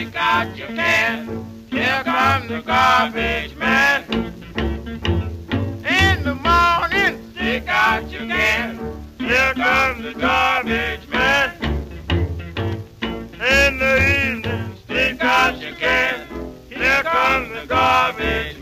Stick out your can. Here comes the garbage man. In the morning, stick out your can. Here comes the garbage man. In the evening, stick out your can. Here comes the garbage